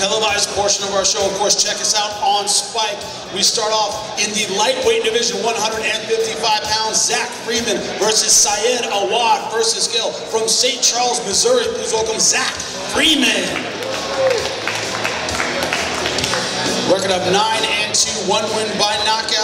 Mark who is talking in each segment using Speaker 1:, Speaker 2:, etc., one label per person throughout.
Speaker 1: televised portion of our show. Of course, check us out on Spike. We start off in the lightweight division, 155 pounds. Zach Freeman versus Saad Awad versus Gill from St. Charles, Missouri. Please welcome Zach Freeman. Record of 9 and 2, one win by knockout.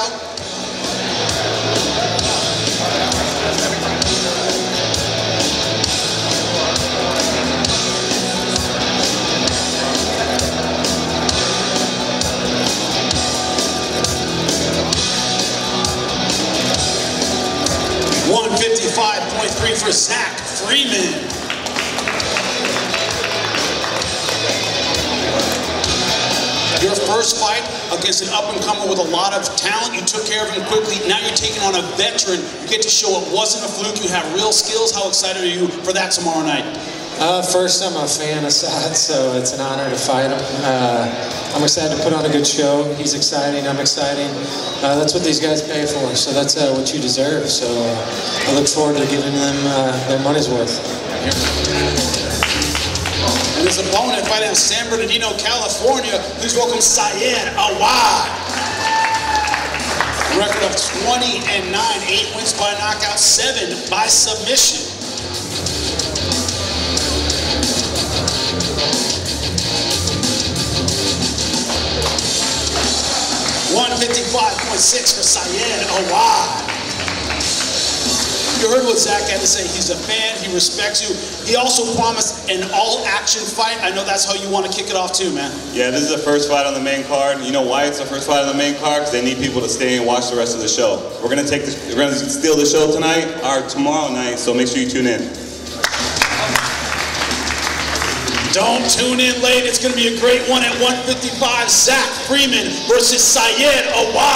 Speaker 1: One fifty-five point three for Zach Freeman. Your first fight against an up-and-comer with a lot of talent. You took care of him quickly. Now you're taking on a veteran. You get to show it wasn't a fluke. You have real skills. How excited are you for that tomorrow night?
Speaker 2: Uh, first, I'm a fan of Saad, so it's an honor to fight him. Uh, I'm excited to put on a good show. He's exciting. I'm exciting. Uh, that's what these guys pay for, so that's uh, what you deserve. So I look forward to giving them uh, their money's worth.
Speaker 1: And his opponent fighting in San Bernardino, California. Please welcome Saad Awad. Record of 20 and 9, 8 wins by knockout, 7 by submission. One fifty-five point six for Saad Awad. You heard what Zach had to say. He's a fan. He respects you. He also promised an all-action fight. I know that's how you want to kick it off too, man.
Speaker 3: Yeah, this is the first fight on the main card. You know why it's the first fight on the main card? Because they need people to stay and watch the rest of the show. We're gonna take this, we're gonna steal the show tonight or tomorrow night. So make sure you tune in.
Speaker 1: Don't tune in late. It's going to be a great one at 155. Zach Freeman versus Saad Awad.